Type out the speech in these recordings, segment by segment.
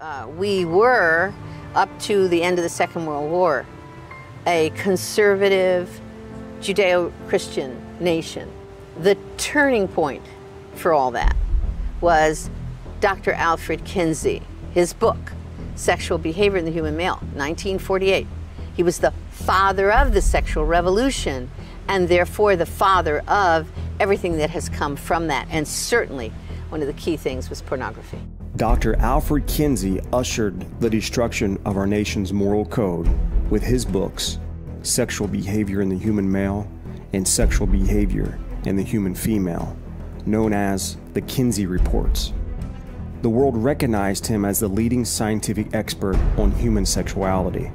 Uh, we were, up to the end of the Second World War, a conservative Judeo Christian nation. The turning point for all that was Dr. Alfred Kinsey, his book, Sexual Behavior in the Human Male, 1948. He was the father of the sexual revolution and therefore the father of everything that has come from that. And certainly one of the key things was pornography. Dr. Alfred Kinsey ushered the destruction of our nation's moral code with his books, Sexual Behavior in the Human Male and Sexual Behavior in the Human Female, known as the Kinsey Reports. The world recognized him as the leading scientific expert on human sexuality.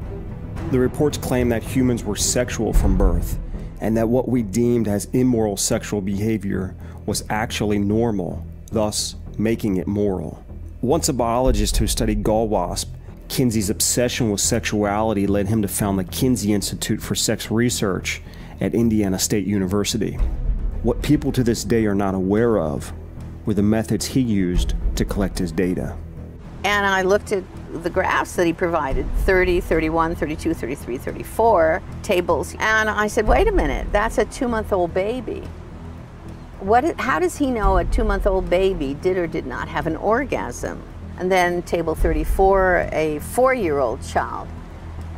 The reports claimed that humans were sexual from birth and that what we deemed as immoral sexual behavior was actually normal, thus making it moral. Once a biologist who studied gall wasp, Kinsey's obsession with sexuality led him to found the Kinsey Institute for Sex Research at Indiana State University. What people to this day are not aware of were the methods he used to collect his data. And I looked at the graphs that he provided 30, 31, 32, 33, 34 tables. And I said, wait a minute, that's a two month old baby. What, how does he know a two month old baby did or did not have an orgasm? And then table 34, a four year old child.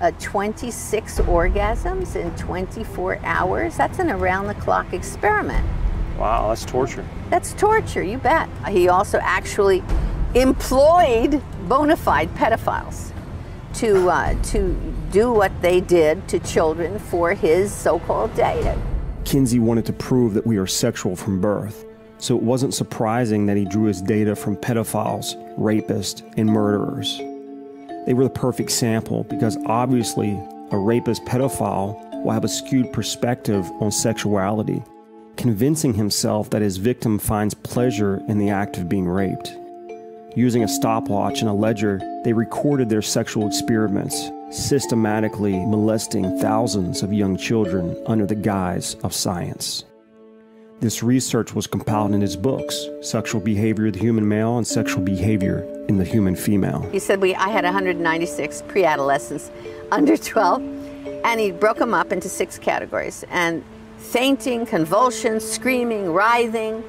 Uh, 26 orgasms in 24 hours. That's an around the clock experiment. Wow, that's torture. That's torture, you bet. He also actually employed bona fide pedophiles to, uh, to do what they did to children for his so called data. Kinsey wanted to prove that we are sexual from birth, so it wasn't surprising that he drew his data from pedophiles, rapists, and murderers. They were the perfect sample because obviously a rapist pedophile will have a skewed perspective on sexuality, convincing himself that his victim finds pleasure in the act of being raped. Using a stopwatch and a ledger, they recorded their sexual experiments, systematically molesting thousands of young children under the guise of science. This research was compiled in his books, Sexual Behavior of the Human Male and Sexual Behavior in the Human Female. He said we, I had 196 pre-adolescents under 12, and he broke them up into six categories. And fainting, convulsions, screaming, writhing,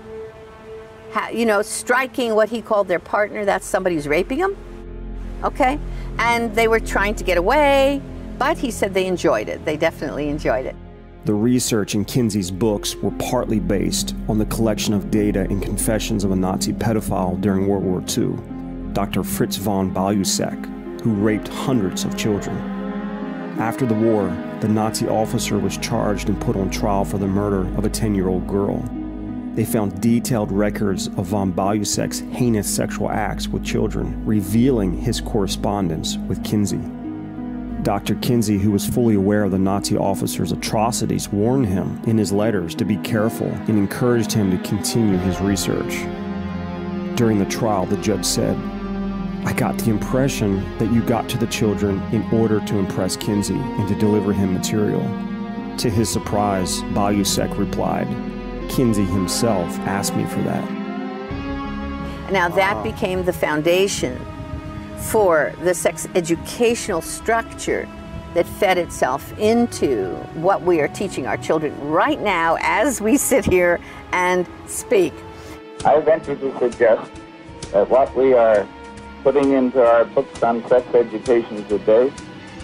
you know, striking what he called their partner, that's somebody who's raping them. Okay? And they were trying to get away, but he said they enjoyed it. They definitely enjoyed it. The research in Kinsey's books were partly based on the collection of data and confessions of a Nazi pedophile during World War II, Dr. Fritz von Balluseck, who raped hundreds of children. After the war, the Nazi officer was charged and put on trial for the murder of a 10 year old girl. They found detailed records of von Balluseck's heinous sexual acts with children, revealing his correspondence with Kinsey. Dr. Kinsey, who was fully aware of the Nazi officer's atrocities, warned him in his letters to be careful and encouraged him to continue his research. During the trial, the judge said, I got the impression that you got to the children in order to impress Kinsey and to deliver him material. To his surprise, Balluseck replied, Kinsey himself asked me for that. Now, that ah. became the foundation for the sex educational structure that fed itself into what we are teaching our children right now as we sit here and speak. I venture to suggest that what we are putting into our books on sex education today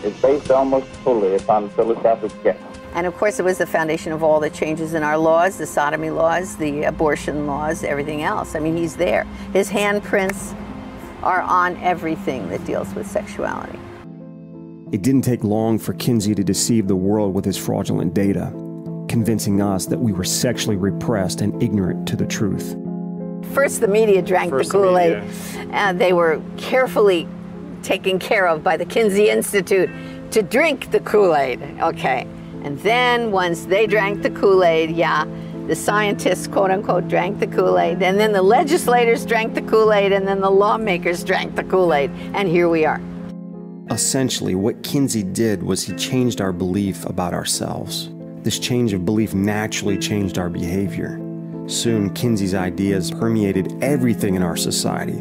is based almost fully upon philosophic guess. And of course, it was the foundation of all the changes in our laws, the sodomy laws, the abortion laws, everything else. I mean, he's there. His handprints are on everything that deals with sexuality. It didn't take long for Kinsey to deceive the world with his fraudulent data, convincing us that we were sexually repressed and ignorant to the truth. First, the media drank First the Kool Aid, media. and they were carefully taken care of by the Kinsey Institute to drink the Kool Aid. Okay. And then once they drank the Kool Aid, yeah, the scientists, quote unquote, drank the Kool Aid, and then the legislators drank the Kool Aid, and then the lawmakers drank the Kool Aid, and here we are. Essentially, what Kinsey did was he changed our belief about ourselves. This change of belief naturally changed our behavior. Soon, Kinsey's ideas permeated everything in our society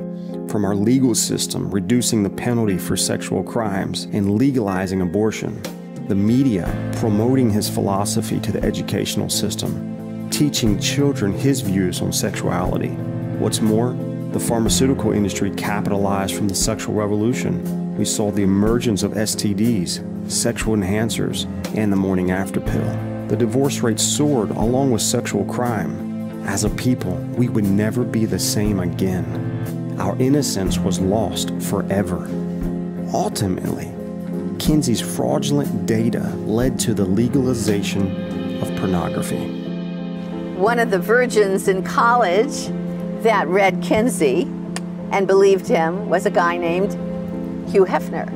from our legal system reducing the penalty for sexual crimes and legalizing abortion, the media promoting his philosophy to the educational system, teaching children his views on sexuality. What's more, the pharmaceutical industry capitalized from the sexual revolution. We saw the emergence of STDs, sexual enhancers, and the morning after pill. The divorce rate soared along with sexual crime. As a people, we would never be the same again. Our innocence was lost forever. Ultimately, Kinsey's fraudulent data led to the legalization of pornography. One of the virgins in college that read Kinsey and believed him was a guy named Hugh Hefner.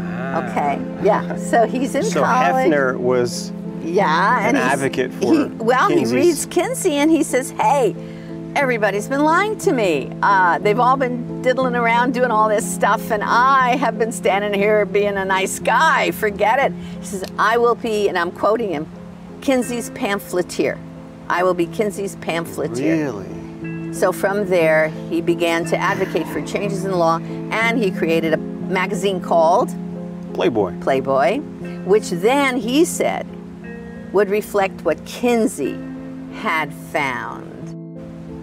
Ah. Okay, yeah. So he's in So college. Hefner was yeah, an he's- advocate for he, well, Kinsey's- he reads Kinsey and he says, "Hey, everybody's been lying to me. Uh, they've all been diddling around doing all this stuff, and I have been standing here being a nice guy. Forget it." He says, "I will be," and I'm quoting him, "Kinsey's pamphleteer. I will be Kinsey's pamphleteer." really. So from there, he began to advocate for changes in law, and he created a magazine called Playboy. Playboy, which then he said would reflect what Kinsey had found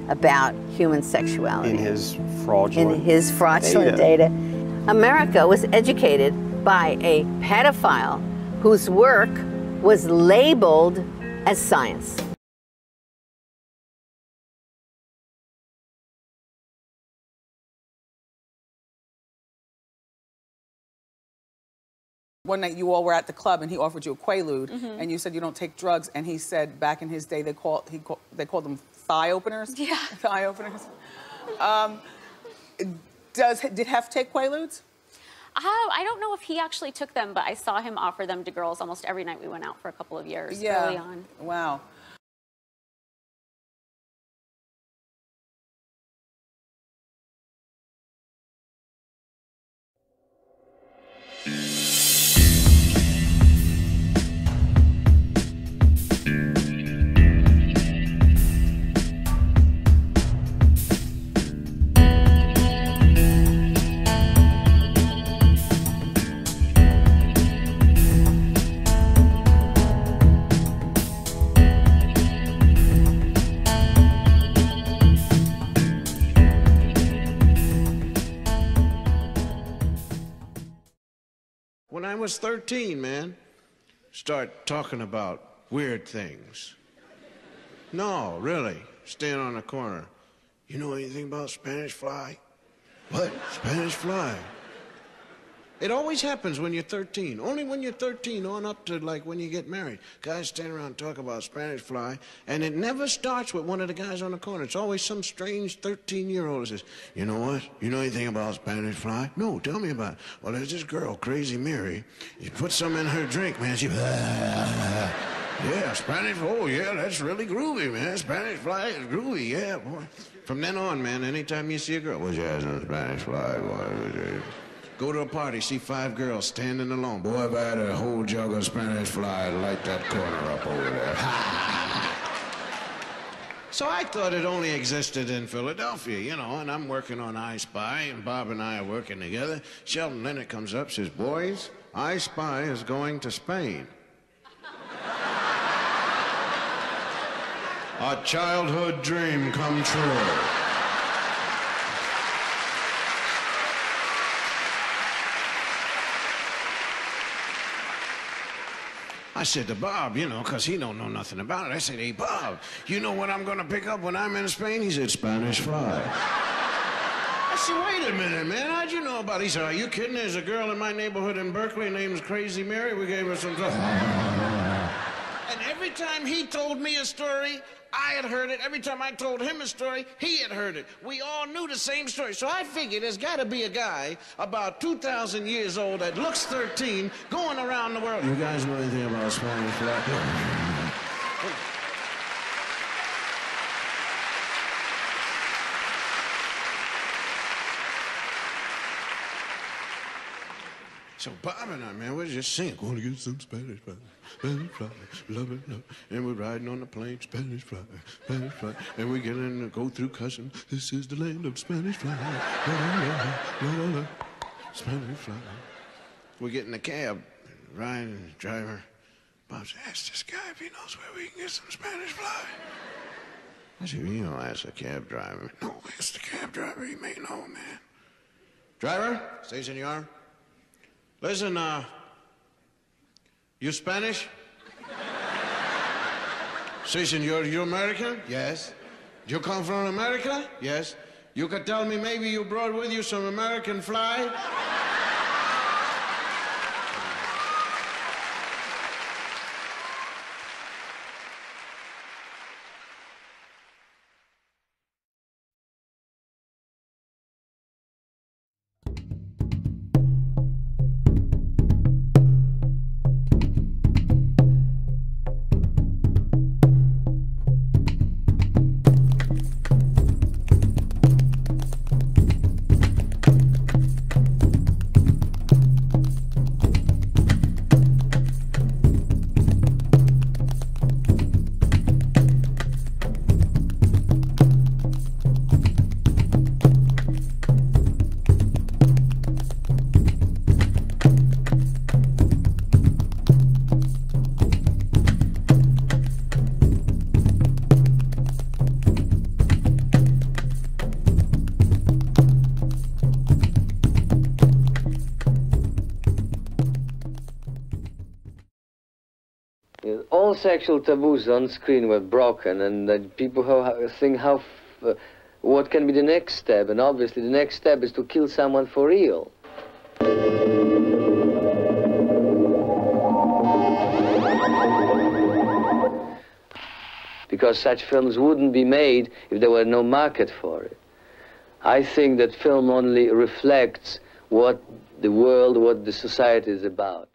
about human sexuality In his in fraudulent. his fraudulent data. America was educated by a pedophile whose work was labeled as science. One night you all were at the club and he offered you a Quaalude mm-hmm. and you said you don't take drugs and he said back in his day they call he call, they called them thigh openers. Yeah. Thigh openers. Um, does did Hef take Quaaludes? Oh, I don't know if he actually took them, but I saw him offer them to girls almost every night we went out for a couple of years early on. Wow. When I was 13, man, start talking about weird things. No, really. Stand on the corner. You know anything about Spanish fly? What? Spanish fly? It always happens when you're 13. Only when you're 13 on up to like when you get married. Guys stand around and talk about Spanish fly, and it never starts with one of the guys on the corner. It's always some strange 13 year old says, You know what? You know anything about Spanish fly? No, tell me about it. Well, there's this girl, Crazy Mary. You put some in her drink, man. She. Yeah, Spanish. Oh, yeah, that's really groovy, man. Spanish fly is groovy, yeah, boy. From then on, man, anytime you see a girl, what's your ass on Spanish fly, boy? Go to a party, see five girls standing alone. Boy, if I had a whole jug of Spanish fly, I'd light that corner up over there. So I thought it only existed in Philadelphia, you know, and I'm working on I Spy, and Bob and I are working together. Sheldon Leonard comes up, says, Boys, I Spy is going to Spain. A childhood dream come true. I said to Bob, you know, 'cause he don't know nothing about it. I said, hey, Bob, you know what I'm going to pick up when I'm in Spain? He said, Spanish fly. I said, wait a minute, man. How'd you know about it? He said, are you kidding? There's a girl in my neighborhood in Berkeley named Crazy Mary. We gave her some. And every time he told me a story, I had heard it. Every time I told him a story, he had heard it. We all knew the same story. So I figured there's got to be a guy about 2,000 years old that looks 13 going around the world. You guys know anything about Spanish? So Bob and I, man, we're just singing. To get some Spanish fry, Spanish fry, love it, love. And we're riding on the plane, Spanish fry, Spanish fry. And we get in and go through cussing. This is the land of Spanish la, Spanish fry. We get in the cab, Ryan, driver. Bob said, ask this guy if he knows where we can get some Spanish fly. I said, you know, ask the cab driver. No, ask the cab driver. He may know, man. Driver, say, senor. Listen, uh, you Spanish? Si, senor, you American? Yes. You come from America? Yes. You could tell me maybe you brought with you some American fly? Sexual taboos on screen were broken, and uh, people think how, uh, what can be the next step, and obviously the next step is to kill someone for real. Because such films wouldn't be made if there were no market for it. I think that film only reflects what the world, what the society is about.